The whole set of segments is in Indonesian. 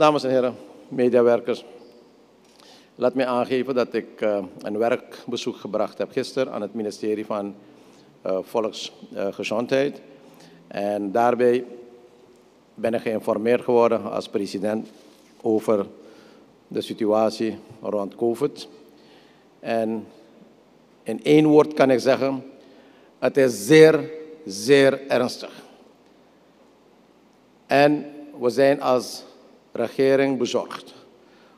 Dames en heren, medewerkers. Laat mij aangeven dat ik uh, een werkbezoek gebracht heb gisteren aan het ministerie van uh, Volksgezondheid. en daarbij ben ik geïnformeerd geworden als president over de situatie rond COVID. En in één woord kan ik zeggen, het is zeer, zeer ernstig. En we zijn als regering bezorgd.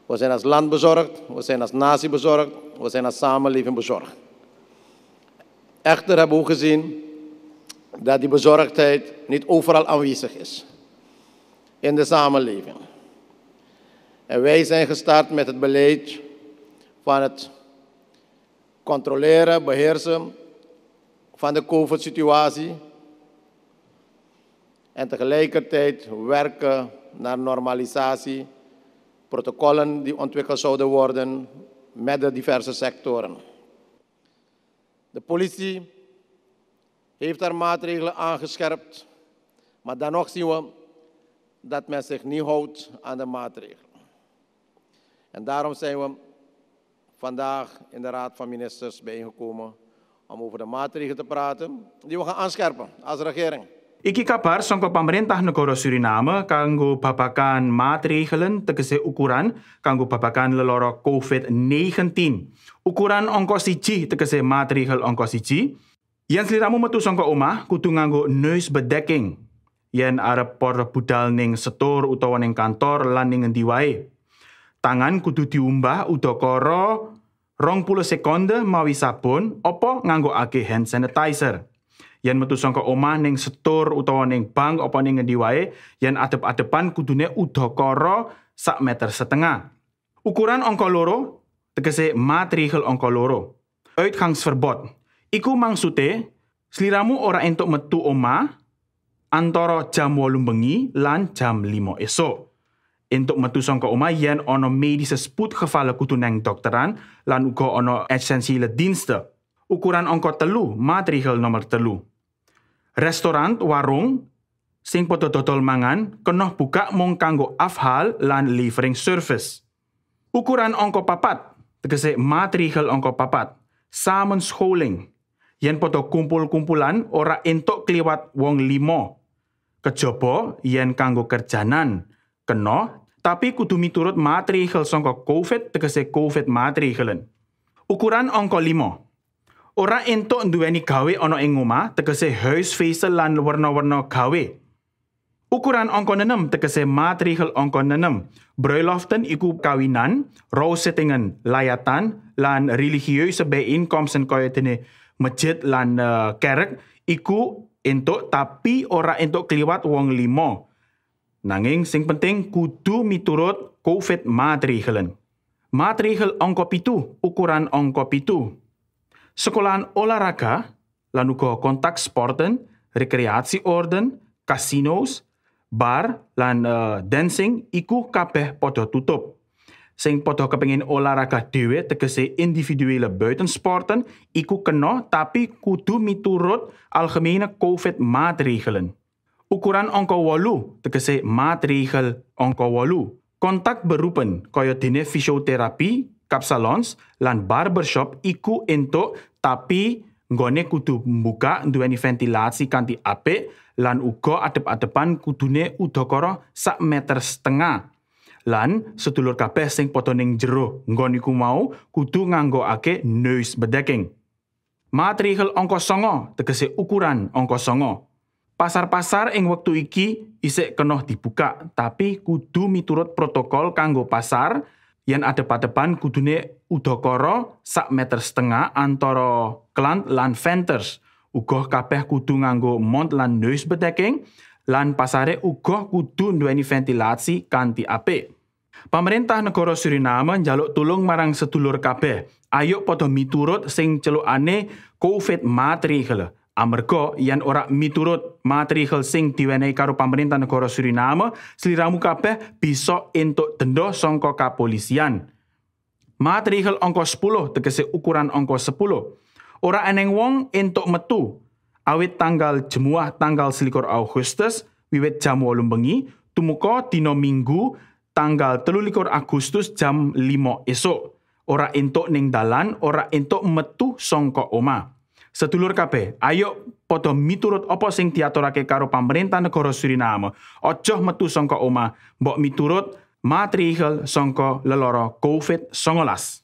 We zijn als land bezorgd, we zijn als natie bezorgd, we zijn als samenleving bezorgd. Echter hebben we gezien dat die bezorgdheid niet overal aanwezig is in de samenleving. En wij zijn gestart met het beleid van het controleren, beheersen van de COVID-situatie. En tegelijkertijd werken naar normalisatie, protocollen die ontwikkeld zouden worden met de diverse sectoren. De politie heeft haar maatregelen aangescherpt, maar dan nog zien we dat men zich niet houdt aan de maatregelen. En daarom zijn we vandaag in de Raad van Ministers bijeengekomen om over de maatregelen te praten die we gaan aanscherpen als regering. Iki kabar sangka pemerintah negara Suriname kanggo babakan maatregelen tegese ukuran kanggo babakan leloro COVID-19. Ukuran angka siji tegese maatregel angka siji. Yen sliramu metu sangka omah kudu nganggo neusbedekking. Yen arep por budal ning setor utawa ning kantor lan ning endi wae. Tangan kudu diumbah udakara 20 sekonde mawi sabun apa ake hand sanitizer yen metu sangka omah ning setur utawa ning bank apa ning ngendi wae yen adep-adepan kudune udakara sak meter setengah. Ukuran angka loro tegese matrikel angka loro. Uitgangsverbod. Iku mangsute sliramu ora entuk metu omah antara jam 8 bengi lan jam 5 esok. Entuk metu sangka omah yen ana medische spoedgevalle kudu nang dokteran lan uga ana essensiële dienste. Ukuran angka telu, matrikel nomor telu. restoran warung sing padha dodol mangan kena buka mung kanggo afhal lan delivering service. Ukuran angka papat, tegese matrikel angka papat, samen schooling. Yen padha kumpul-kumpulan ora entuk kliwat wong limo. Kejaba yen kanggo kerjanan, kena tapi kudu miturut matrikel sangka COVID tegese COVID matrikelen. Ukuran angka 5. Ora entuk nduweni gawe ana ing omah tegese huisfeeste lan warna-warna gawe. Ukuran angka 6 tegese matrikel angka 6. Bruiloften iku kawinan, rousettingen layatan lan religieuze bijeenkomsten kaya dene masjid lan uh, kerk iku entuk tapi ora entuk kliwat wong limo. Nanging sing penting kudu miturut COVID matrikelen. Matrikel angka pitu, ukuran angka pitu. Sekolahan olahraga, lan uga kontak sporten, rekreasieorden, casinos, bar, lan uh, dancing iku kabeh padha tutup. Sing padha kepengin olahraga dhewe tegese individuele buitensporten iku kena tapi kudu miturut algemene COVID maatregelen. Ukuran angka 8 tegese maatregel angka 8. Kontak beroepen kaya dene fisioterapi, kapsalons lan barbershop iku entuk tapi nggone kudu mbuka duweni ventilasi kanthi apik lan uga adep-adepan kudune udakara sak meter setengah. Lan sedulur kabeh sing padha ning jero nggon iku mau kudu nganggokake nose bedecking. Matrikel angka songo tegese ukuran angka songo. Pasar-pasar ing wektu iki isik kena dibuka, tapi kudu miturut protokol kanggo pasar yen adep-adepan kudune udakara sak meter setengah antara klant lan venters. Uga kabeh kudu nganggo mont lan nose bedekking lan pasare uga kudu nduweni ventilasi kanthi apik. Pemerintah negara Suriname njaluk tulung marang sedulur kabeh. Ayo padha miturut sing celukane COVID matrikel. Amarga yen ora miturut matrikel sing diwenehi karo pemerintah negara Suriname, sliramu kabeh bisa entuk denda sangka kapolisian. Matrikel angka 10 tegese ukuran angka 10. Ora eneng wong entuk metu awit tanggal jemuah tanggal selikur Agustus wiwit jam 8 bengi tumuka dina Minggu tanggal 23 Agustus jam 5 esok. Ora entuk ning dalan, ora entuk metu songko oma. Sedulur kabeh, ayo padha miturut apa sing diaturake karo pemerintah negara Suriname. Ojo metu songko oma, mbok miturut matrikel songko leloro COVID-19.